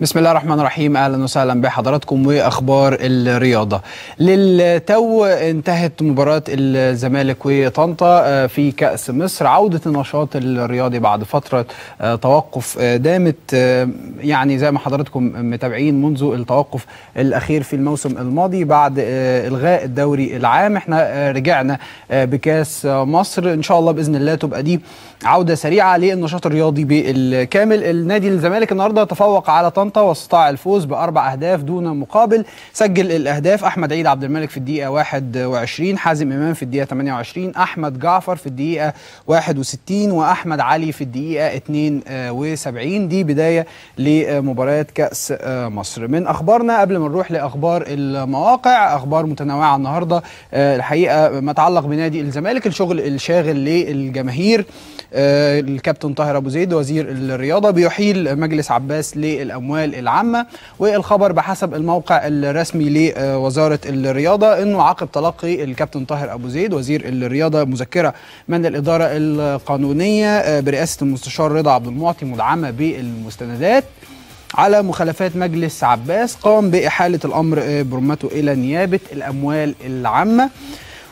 بسم الله الرحمن الرحيم. أهلا وسهلا بحضراتكم وأخبار الرياضة. للتو انتهت مباراة الزمالك وطنطا في كأس مصر. عودة النشاط الرياضي بعد فترة توقف دامت يعني زي ما حضراتكم متابعين منذ التوقف الأخير في الموسم الماضي بعد إلغاء الدوري العام. إحنا رجعنا بكأس مصر. إن شاء الله بإذن الله تبقى دي عودة سريعة للنشاط الرياضي بالكامل. النادي الزمالك النهارده تفوق على طنطا واستطاع الفوز بأربع أهداف دون مقابل. سجل الأهداف أحمد عيد عبد الملك في الدقيقة 21 حازم إمام في الدقيقة 28 أحمد جعفر في الدقيقة 61 وأحمد علي في الدقيقة 72 دي بداية لمباراة كأس مصر. من أخبارنا قبل ما نروح لأخبار المواقع أخبار متنوعة النهارده الحقيقة ما يتعلق بنادي الزمالك الشغل الشاغل للجماهير. الكابتن طاهر أبو زيد وزير الرياضة بيحيل مجلس عباس للاموال العامة والخبر بحسب الموقع الرسمي لوزارة الرياضة إنه عقب تلقي الكابتن طاهر أبو زيد وزير الرياضة مذكرة من الإدارة القانونية برئاسة المستشار رضا عبد المعطي مدعمة بالمستندات. على مخالفات مجلس عباس قام بإحالة الأمر برمته إلى نيابة الأموال العامة.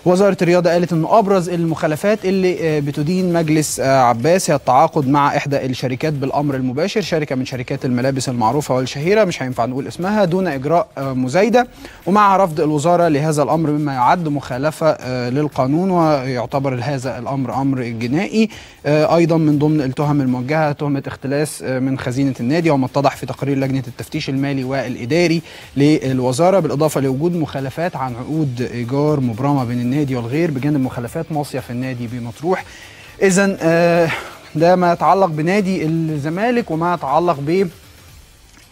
وزارة الرياضة قالت أنه أبرز المخالفات اللي بتدين مجلس عباس هي التعاقد مع إحدى الشركات بالأمر المباشر شركة من شركات الملابس المعروفة والشهيرة مش هينفع نقول اسمها دون إجراء مزايدة. ومع رفض الوزارة لهذا الأمر مما يعد مخالفة للقانون ويعتبر هذا الأمر أمر جنائي أيضا من ضمن التهم الموجهة تهمة اختلاس من خزينة النادي وما اتضح في تقرير لجنة التفتيش المالي والإداري للوزارة بالإضافة لوجود مخالفات عن عقود إيجار مبرمة بين النادي النادي والغير بجانب مخالفات مصيف النادي بمطروح. اذا آه ده ما يتعلق بنادي الزمالك وما يتعلق ب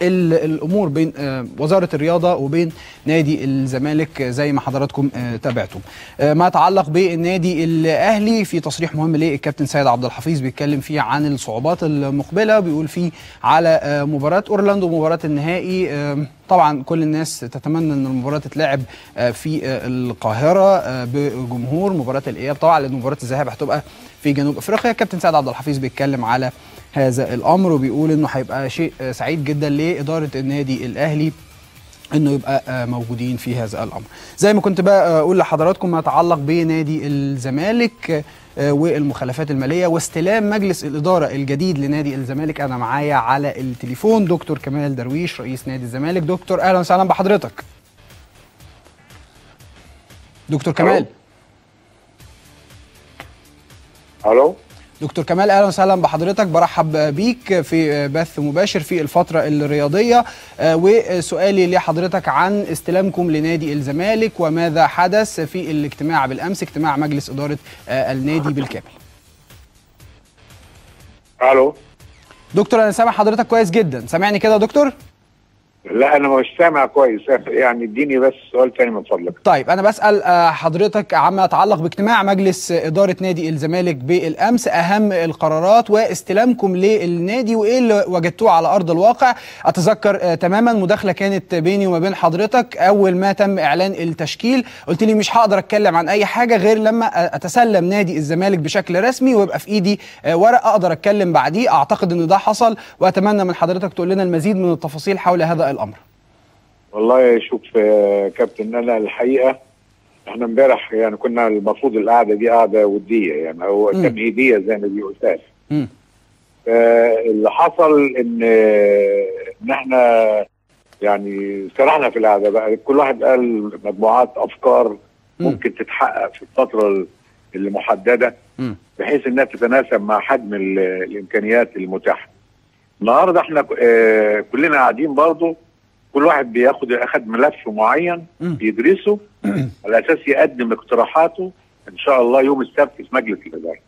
الأمور بين وزارة الرياضة وبين نادي الزمالك زي ما حضراتكم تابعتم. ما يتعلق بالنادي الأهلي في تصريح مهم للكابتن سيد عبد الحفيظ بيتكلم فيه عن الصعوبات المقبلة بيقول فيه على مباراة أورلاندو مباراة النهائي. طبعا كل الناس تتمنى إن المباراة تتلعب في القاهرة بجمهور مباراة الإياب. طبعا لأن مباراة الذهاب هتبقى في جنوب أفريقيا. كابتن سيد عبد الحفيظ بيتكلم على هذا الأمر وبيقول إنه هيبقى شيء سعيد جدا لإدارة النادي الأهلي إنه يبقى موجودين في هذا الأمر. زي ما كنت بقى أقول لحضراتكم ما يتعلق بنادي الزمالك والمخالفات المالية واستلام مجلس الإدارة الجديد لنادي الزمالك أنا معايا على التليفون دكتور كمال درويش رئيس نادي الزمالك. دكتور أهلا وسهلا بحضرتك. دكتور كمال. ألو؟ دكتور كمال أهلا وسهلا بحضرتك برحب بيك في بث مباشر في الفترة الرياضية وسؤالي لحضرتك عن استلامكم لنادي الزمالك وماذا حدث في الاجتماع بالأمس اجتماع مجلس إدارة النادي بالكامل. ألو دكتور أنا سامع حضرتك كويس جدا سامعني كده يا دكتور؟ لا أنا مش سامع كويس. يعني اديني بس سؤال تاني من فضلك. طيب أنا بسأل حضرتك عما يتعلق باجتماع مجلس إدارة نادي الزمالك بالأمس أهم القرارات واستلامكم للنادي وإيه اللي وجدتوه على أرض الواقع؟ أتذكر تماما مداخلة كانت بيني وما بين حضرتك أول ما تم إعلان التشكيل. قلت لي مش هقدر أتكلم عن أي حاجة غير لما أتسلم نادي الزمالك بشكل رسمي ويبقى في إيدي ورق أقدر أتكلم بعديه. أعتقد إن ده حصل وأتمنى من حضرتك تقول لنا المزيد من التفاصيل حول هذا الأمر. والله شوف كابتن أنا الحقيقة إحنا امبارح يعني كنا المفروض القعدة دي قعدة ودية يعني أو تمهيدية زي ما بيقول اللي حصل إن إن إحنا يعني سرحنا في القعدة بقى. كل واحد قال مجموعات أفكار ممكن تتحقق في الفترة اللي محددة بحيث إنها تتناسب مع حجم الإمكانيات المتاحة. النهارده إحنا آه كلنا قاعدين برضه كل واحد بياخد أخد ملف معين بيدرسه على أساس يقدم اقتراحاته إن شاء الله يوم السبت في مجلس الإدارة.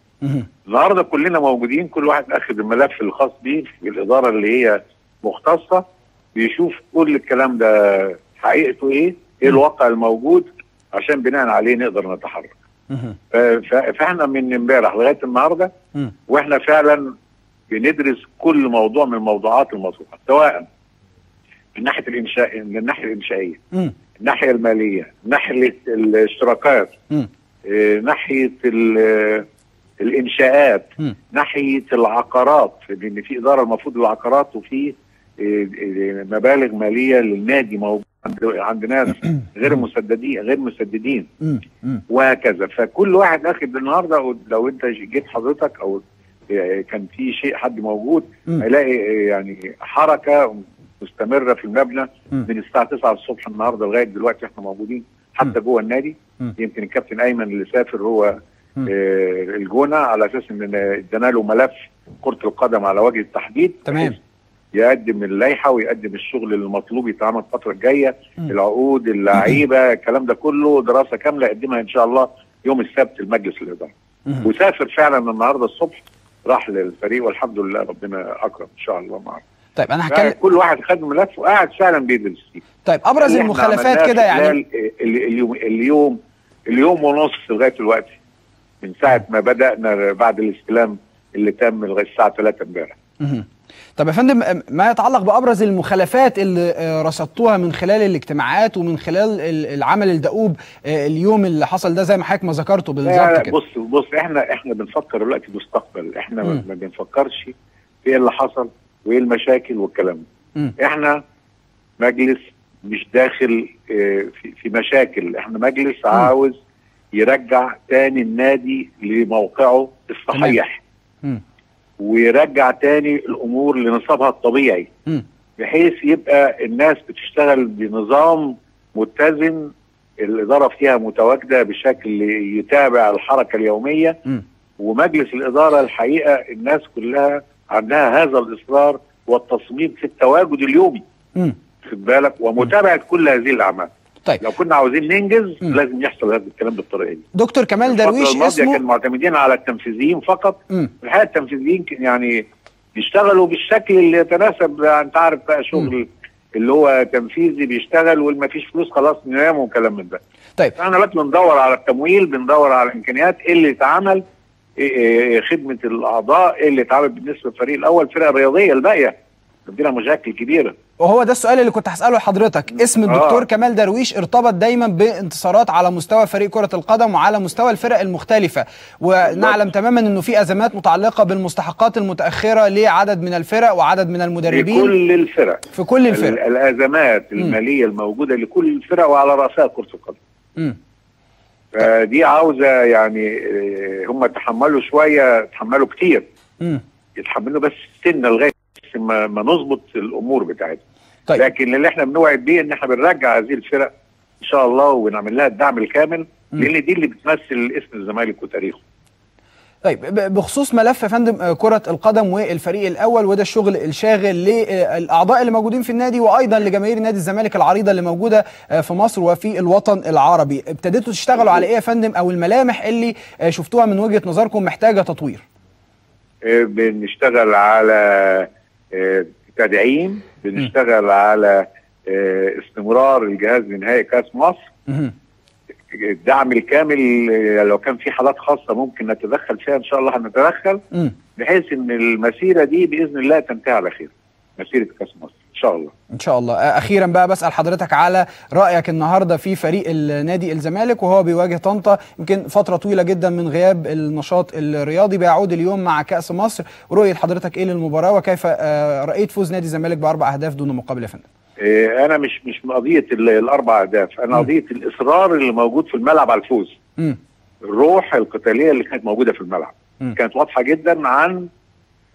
النهارده كلنا موجودين كل واحد أخد الملف الخاص بيه في الإدارة اللي هي مختصة بيشوف كل الكلام ده حقيقته إيه؟ إيه الواقع الموجود عشان بناء عليه نقدر نتحرك. فإحنا من امبارح لغاية النهارده وإحنا فعلا بندرس كل موضوع من الموضوعات المطروحة سواء من ناحية الانشاء من الناحية الإنشائية مم. الناحية المالية ناحية الاشتراكات. آه، ناحية ال- الإنشاءات مم. ناحية العقارات لأن في إدارة المفروض العقارات وفي إيه، إيه، مبالغ مالية للنادي موجود عند ناس غير مسددين غير مسددين. وهكذا فكل واحد اخد النهارده لو أنت جيت حضرتك أو كان في شيء حد موجود. هيلاقي يعني حركة مستمرة في المبنى. من الساعة 9 الصبح النهارده لغاية دلوقتي إحنا موجودين حتى جوه النادي. يمكن الكابتن أيمن اللي سافر هو. آه، الجونة على أساس إن ادانا له ملف كرة القدم على وجه التحديد تمام. يقدم اللائحة ويقدم الشغل المطلوب يتعمل الفترة الجاية. العقود اللعيبة الكلام ده كله دراسة كاملة يقدمها إن شاء الله يوم السبت المجلس الاداره. وسافر فعلا النهارده الصبح راح للفريق والحمد لله ربنا أكرم إن شاء الله معاه طيب أنا هتكلم كل واحد خد ملف وقاعد فعلا بيدرس فيه طيب أبرز إحنا المخالفات كده يعني اليوم اليوم اليوم ونص لغاية دلوقتي من ساعة ما بدأنا بعد الاستلام اللي تم لغاية الساعة 3 امبارح. طب يا فندم ما يتعلق بأبرز المخالفات اللي آه، رصدتوها من خلال الاجتماعات ومن خلال ال- العمل الدؤوب آه، اليوم اللي حصل ده زي ما حضرتك ما ذكرته بالظبط كده بص بص إحنا إحنا بنفكر دلوقتي مستقبل إحنا ما مم. ما بنفكرش في إيه اللي حصل وإيه المشاكل والكلام. ده إحنا مجلس مش داخل آه، في مشاكل إحنا مجلس عاوز يرجع تاني النادي لموقعه الصحيح مم. ويرجع تاني الأمور لنصابها الطبيعي. بحيث يبقى الناس بتشتغل بنظام متزن الإدارة فيها متواجدة بشكل يتابع الحركة اليومية. ومجلس الإدارة الحقيقة الناس كلها عندها هذا الإصرار والتصميم في التواجد اليومي. خد بالك ومتابعة كل هذه الأعمال طيب. لو كنا عاوزين ننجز مم. لازم يحصل هذا الكلام بالطريقة دي. دكتور كمال درويش الماضية كانوا اسمه معتمدين على التنفيذيين فقط. مم. الحقيقة التنفيذيين يعني يشتغلوا بالشكل اللي يتناسب انت عارف بقى شغل اللي هو تنفيذي بيشتغل والما فيش فلوس خلاص ننام وكلام من ده. طيب. إحنا دلوقتي بندور على التمويل بندور على الامكانيات إيه اللي اتعمل إيه إيه خدمة الأعضاء إيه اللي اتعمل بالنسبة للفريق الأول الفرقه الرياضيه الباقية. عندنا مشاكل كبيرة. وهو ده السؤال اللي كنت هسأله لحضرتك اسم الدكتور آه. كمال درويش ارتبط دايما بانتصارات على مستوى فريق كرة القدم وعلى مستوى الفرق المختلفة. ونعلم تماما إنه في أزمات متعلقة بالمستحقات المتأخرة لعدد من الفرق وعدد من المدربين. لكل الفرق. في كل ال- الفرق. الأزمات المالية الموجودة لكل الفرق وعلى رأسها كرة القدم. مم. فدي عاوزة يعني إيه، هم تحملوا شوية تحملوا كتير. مم. يتحملوا بس سنة لغاية ما, ما نظبط الأمور بتاعتهم طيب. لكن اللي إحنا بنوعد بيه إن إحنا بنرجع هذه الفرق إن شاء الله ونعمل لها الدعم الكامل. لأن دي اللي بتمثل اسم الزمالك وتاريخه. طيب بخصوص ملف يا فندم آه، كرة القدم والفريق الأول وده الشغل الشاغل للأعضاء اللي موجودين في النادي وأيضا لجماهير نادي الزمالك العريضة اللي موجودة آه، في مصر وفي الوطن العربي. ابتديتوا تشتغلوا على إيه يا فندم؟ أو الملامح اللي آه، شفتوها من وجهة نظركم محتاجة تطوير؟ بنشتغل على تدعيم بنشتغل على إيه، استمرار الجهاز لنهائي كاس مصر. الدعم الكامل إيه، لو كان في حالات خاصة ممكن نتدخل فيها إن شاء الله هنتدخل. بحيث إن المسيرة دي بإذن الله تنتهي على خير مسيرة كاس مصر شاء الله. إن شاء الله. أخيرا بقى بسأل حضرتك على رأيك النهارده في فريق النادي الزمالك وهو بيواجه طنطا. يمكن فترة طويلة جدا من غياب النشاط الرياضي بيعود اليوم مع كأس مصر. رؤية حضرتك إيه للمباراة؟ وكيف آه، رأيت فوز نادي الزمالك بأربع أهداف دون مقابل يا فندم إيه، أنا مش مش قضية ال- الأربع أهداف. أنا. قضية الإصرار اللي موجود في الملعب على الفوز. مم. الروح القتالية اللي كانت موجودة في الملعب. مم. كانت واضحة جدا عن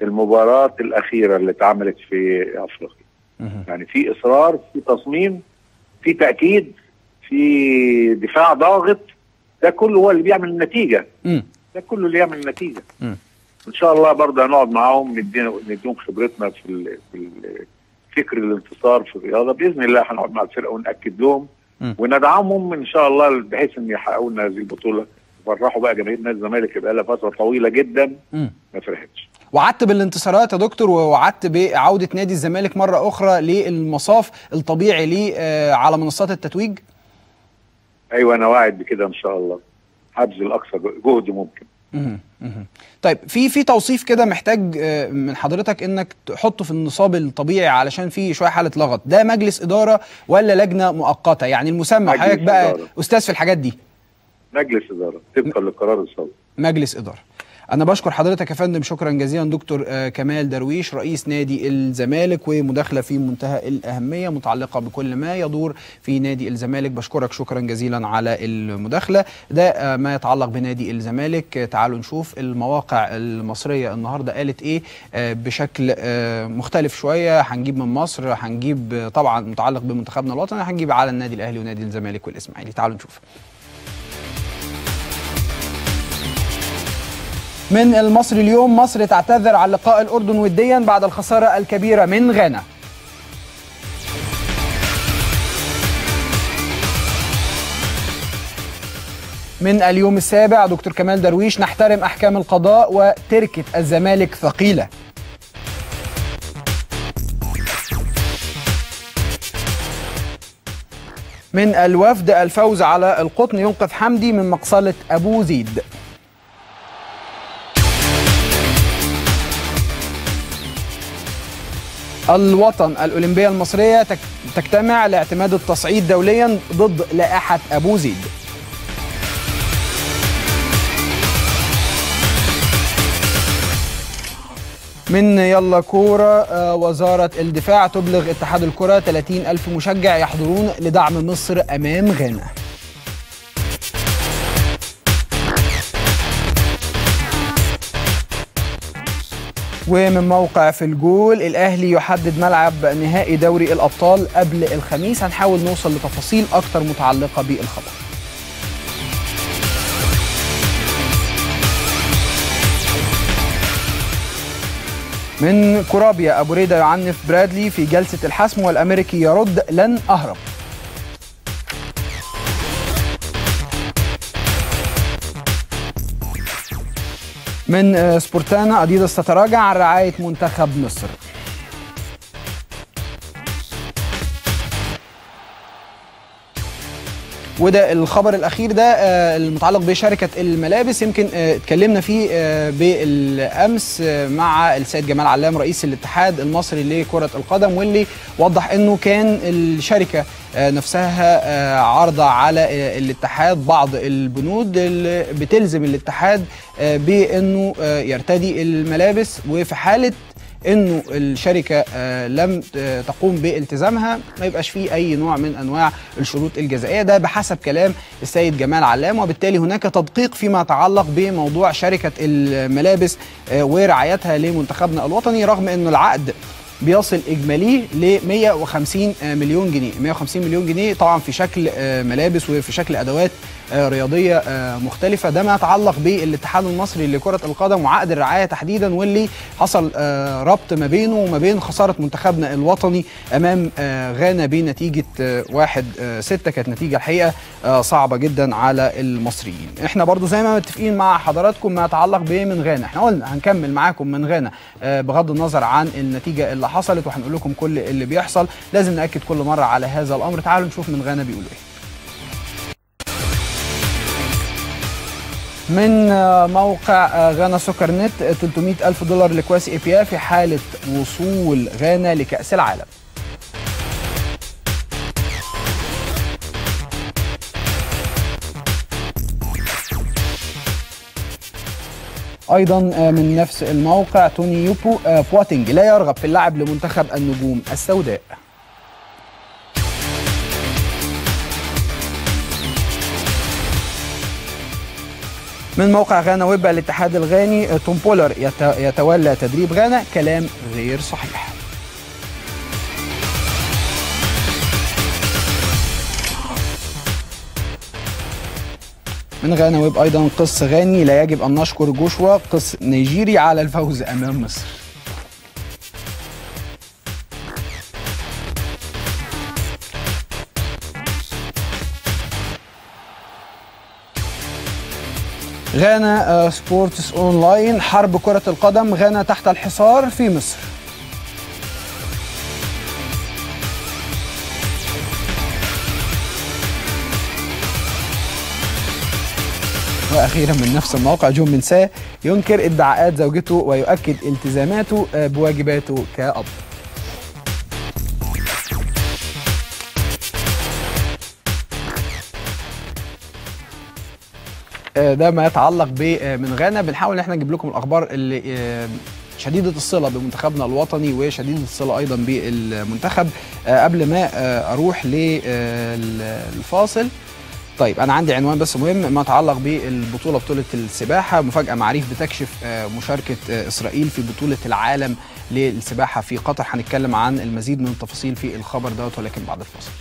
المباراة الأخيرة اللي اتعملت في أفريقيا. يعني في إصرار في تصميم في تأكيد في دفاع ضاغط. ده كله هو اللي بيعمل النتيجة. ده كله اللي يعمل النتيجة. إن شاء الله برضه هنقعد معاهم نديهم خبرتنا في فكر الانتصار في الرياضة. بإذن الله هنقعد مع الفرقة ونأكد لهم. وندعمهم إن شاء الله بحيث إن يحققوا لنا هذه البطولة. يفرحوا بقى جماهير نادي الزمالك يبقى لها فترة طويلة جدا. ما فرحتش. وعدت بالانتصارات يا دكتور ووعدت بعودة نادي الزمالك مرة أخرى للمصاف الطبيعي ليه آه، على منصات التتويج؟ أيوه أنا واعد بكده إن شاء الله. هبذل اقصى جهد ممكن. طيب في في توصيف كده محتاج آه، من حضرتك إنك تحطه في النصاب الطبيعي علشان في شوية حالة لغط. ده مجلس إدارة ولا لجنة مؤقتة؟ يعني المسمى حضرتك بقى إدارة. أستاذ في الحاجات دي. مجلس إدارة طبقا للقرار الصادر مجلس إدارة. أنا بشكر حضرتك يا فندم شكرا جزيلا. دكتور آه، كمال درويش رئيس نادي الزمالك ومداخلة في منتهى الأهمية متعلقة بكل ما يدور في نادي الزمالك. بشكرك شكرا جزيلا على المداخلة. ده آه، ما يتعلق بنادي الزمالك. آه، تعالوا نشوف المواقع المصرية النهارده قالت إيه بشكل مختلف شوية. هنجيب من مصر هنجيب طبعا متعلق بمنتخبنا الوطني هنجيب على النادي الأهلي ونادي الزمالك والإسماعيلي. تعالوا نشوف. من المصري اليوم مصر تعتذر عن لقاء الأردن وديا بعد الخسارة الكبيرة من غانا. من اليوم السابع دكتور كمال درويش نحترم أحكام القضاء وتركة الزمالك ثقيلة. من الوفد الفوز على القطن ينقذ حمدي من مقصلة أبو زيد. الوطن الأولمبية المصرية تجتمع لاعتماد التصعيد دوليا ضد لائحة أبو زيد. من يلا كورة آه، وزارة الدفاع تبلغ اتحاد الكرة 30 ألف مشجع يحضرون لدعم مصر أمام غانا. ومن موقع في الجول الأهلي يحدد ملعب نهائي دوري الأبطال قبل الخميس. هنحاول نوصل لتفاصيل أكتر متعلقة بالخبر. من كورابيا أبو ريدة يعنف برادلي في جلسة الحسم والأمريكي يرد لن أهرب. من آه، سبورتانا أديداس تتراجع رعاية منتخب مصر. وده الخبر الأخير ده آه، المتعلق بشركة الملابس. يمكن آه، اتكلمنا فيه آه، بالأمس مع السيد جمال علام رئيس الاتحاد المصري لكرة القدم واللي وضح إنه كان الشركة نفسها عارضة على الاتحاد بعض البنود اللي بتلزم الاتحاد بإنه يرتدي الملابس. وفي حالة إنه الشركة آه، لم آه، تقوم بالتزامها. ما يبقاش فيه أي نوع من أنواع الشروط الجزائية. ده بحسب كلام السيد جمال علام. وبالتالي هناك تدقيق فيما يتعلق بموضوع شركة الملابس آه، ورعايتها لمنتخبنا الوطني رغم إنه العقد بيصل إجماليه ل 150 مليون جنيه. 150 مليون جنيه طبعا في شكل آه، ملابس وفي شكل أدوات آه، رياضية آه، مختلفة. ده ما يتعلق بالاتحاد المصري لكرة القدم وعقد الرعاية تحديدا واللي حصل آه، ربط ما بينه وما بين خسارة منتخبنا الوطني أمام آه، غانا بنتيجة آه، واحد آه، ستة. كانت نتيجة الحقيقة آه، صعبة جدا على المصريين. إحنا برضو زي ما متفقين مع حضراتكم ما يتعلق بمن غانا. إحنا قلنا هنكمل معاكم من غانا آه، بغض النظر عن النتيجة اللي حصلت وهنقول لكم كل اللي بيحصل. لازم نأكد كل مرة على هذا الأمر. تعالوا نشوف من غانا بيقولوا إيه. من موقع غانا سكر نت آه، 300 ألف دولار لكواس إيبيا في حالة وصول غانا لكأس العالم. أيضا آه، من نفس الموقع توني يوبو آه، بواتينج. لا يرغب في اللعب لمنتخب النجوم السوداء. من موقع GhanaWeb الاتحاد الغاني آه، توم بولر يت- يتولى تدريب غانا. كلام غير صحيح. من GhanaWeb أيضا قس غاني لا يجب أن نشكر جوشوا قس نيجيري على الفوز أمام مصر. Ghana آه، Sports Online حرب كرة القدم غانا تحت الحصار في مصر. وأخيرا من نفس الموقع جون منساه ينكر ادعاءات زوجته ويؤكد التزاماته آه، بواجباته كأب. ده ما يتعلق من غانا. بنحاول إن إحنا نجيب لكم الأخبار اللي شديدة الصلة بمنتخبنا الوطني وشديدة الصلة أيضا بالمنتخب. قبل ما أروح للفاصل طيب أنا عندي عنوان بس مهم ما يتعلق بالبطولة بطولة السباحة. مفاجأة معريف بتكشف مشاركة إسرائيل في بطولة العالم للسباحة في قطر. هنتكلم عن المزيد من التفاصيل في الخبر دوت ولكن بعد الفاصل.